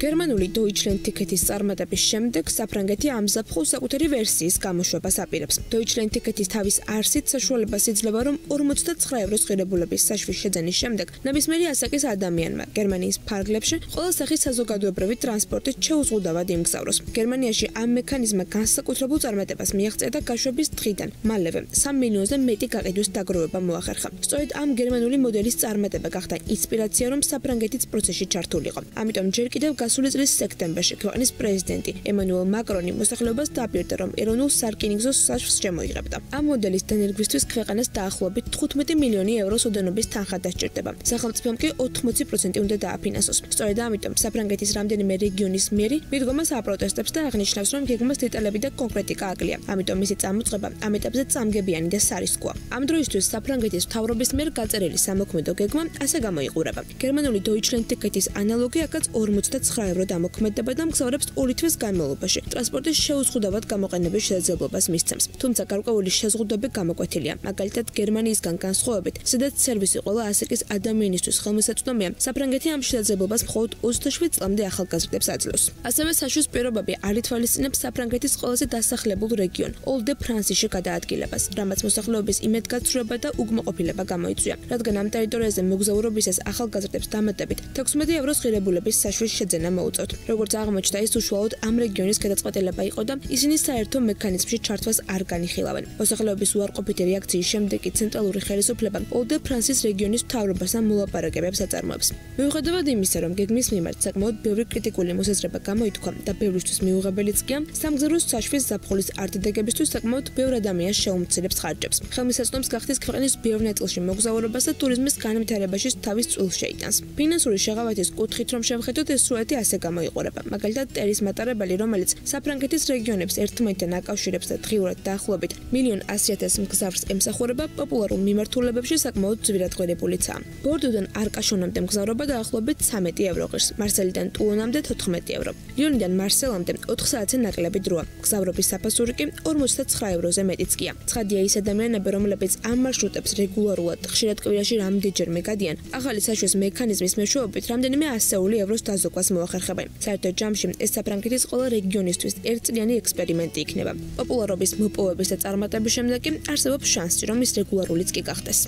გერმანული Deutschland Ticket-ის წარმატების შემდეგ საფრანგეთი ამ ზაფხულს საკუთარი ვერსიის გამოშვებას აპირებს. Deutschland Ticket-ის თავის არსით საშუალებას იძლევა, რომ 49 ევროს ღირებულების საშვის შეძენის შემდეგ ნებისმიერი ასაკის ადამიანმა გერმანიის ფარგლებში ყველა სახის საზოგადოებრივი ტრანსპორტით შეუზღუდავად იმგზავროს. გერმანიაში ამ მექანიზმმა განსაკუთრებულ წარმატებას მიაღწია და გაშვების დღიდან მალევე 3 მილიონზე მეტი გაყიდვის დაგროვება მოახერხა. სწორედ ამ გერმანული მოდელის წარმატება გახდა ინსპირაცია, რომ საფრანგეთიც პროცესში ჩართულიყო. ამიტომ ჯერ კიდევ გასული წლის სექტემბერში ქვეყნის პრეზიდენტი ემანუელ მაკრონი მოსახლეობას დააპირდა, რომ ეროვნულ სარკინიგზო საშუს შემოიღებდა. ამ მოდელის დანერგვისთვის ქვეყანას დაახლოებით 15 მილიონი ევროს ოდენობის თანხა დასჭირდება. სახელმწიფომ კი 80% უნდა დააფინანსოს. სწორედ ამიტომ საფრანგეთის რამდენიმე რეგიონის მერი მიდგომას აპროტესტებს და აღნიშნავს, რომ გეგმას დეტალები და კონკრეტიკა აკლია. ამიტომ მისი წამოწყება ამ ეტაპზე წამგებიანი და სარისკოა. ამ დროისთვის საფრანგეთის მთავრობის მიერ გაწერილი სამოქმედო გეგმა ასე გამოიყურება. გერმანული Deutschland Ticket-ის ანალოგი აქაც 49 9 ევრო დამოქმედება და მგზავრებს ორი თვის განმავლობაში ტრანსპორტის შეუზღუდავად გამოყენების შესაძლებლობას მისცემს. თუმცა გარკვეული შეზღუდვები გამოკვეთილია. მაგალითად, გერმანიისგან განსხვავებით, სადაც სერვისი ყველა ასაკის ადამიანისთვის ხელმისაწვდომია, საფრანგეთი ამ შესაძლებლობას მხოლოდ 27 წლამდე ახალგაზრდებს აძლევს. ასევე საშუს პირობები არ ითვალისწინებს საფრანგეთის ყველაზე დასახლებულ რეგიონ, ოლ-დე-ფრანსიში გადაადგილებას, რამაც მოსახლეობის იმედგაცრუება და უკმაყოფილება გამოიწვია, რადგან ამ ტერიტორიაზე მოგზაურობისას ახალგაზრდებს დამატებით 16 ევროს ღირებულების საშუის შეძენა შეძენა მოუწევთ. როგორც აღმოჩნდა, ის უშუალოდ ამ რეგიონის გადაწყვეტილება იყო და ისინი საერთო მექანიზმში ჩართვას არ განიხილავენ. მოსახლეობის უარყოფითი რეაქციის შემდეგ კი ცენტრალური ხელისუფლება ოლდე ფრანსის რეგიონის მთავრობასთან მოლაპარაკებებს აწარმოებს. მიუხედავად იმისა, რომ გეგმის მიმართ საკმაოდ ბევრი კრიტიკული მოსაზრება გამოითქვა და ბევრისთვის მიუღებელიც კი ამ სამგზავრო საშვის ზაფხულის არტიდეგებისთვის საკმაოდ ბევრ ადამიანს შეუმცირებს ხარჯებს. ხელმისაწვდომს გახდის ქვეყნის ბევრ ნაწილში მოგზაურობას და ტურიზმის განვითარებაში თავის წვლილს შეიტანს. ფინანსური შეღავათის კუთხით რომ შევხედოთ ეს სურათი ასე გამოიყურება. მაგალითად, ტერის მატარებელი, რომელიც საფრანგეთის რეგიონებს ერთმანეთთან აკავშირებს და დღიურად დაახლოებით 1.100.000 მგზავრს ემსახურება, პოპულარულ მიმართულებებში საკმაოდ ძვირად ღვიდებულიცაა. ბორდოდან არკაშონამდე მგზავრობა დაახლოებით 13 ევრო ღირს, მარსელიდან ტულონამდე 14 ევრო. ლიონიდან მარსელამდე 4 საათზე ნაკლები დროა. მგზავრობის საფასური კი 59 ევროზე მეტიც კია. ცხადია ის ადამიანები, რომლებიც ამ მარშრუტებს რეგულარულად ხშირად კვირაში რამდენჯერმე გადიან, ახალი საშვეს მექანიზმის მეშვეობით რამდენიმე ასეული ევროს დაზოგვას მოახერხებენ. საერთოდ ჯამში ეს საფრანგეთის ყველა რეგიონისთვის ერთწლიანი ექსპერიმენტი იქნება. პოპულარობის მოპოვების და წარმატების შემდეგ კი არსებობს შანსი, რომ ის რეგულარულიც კი გახდეს.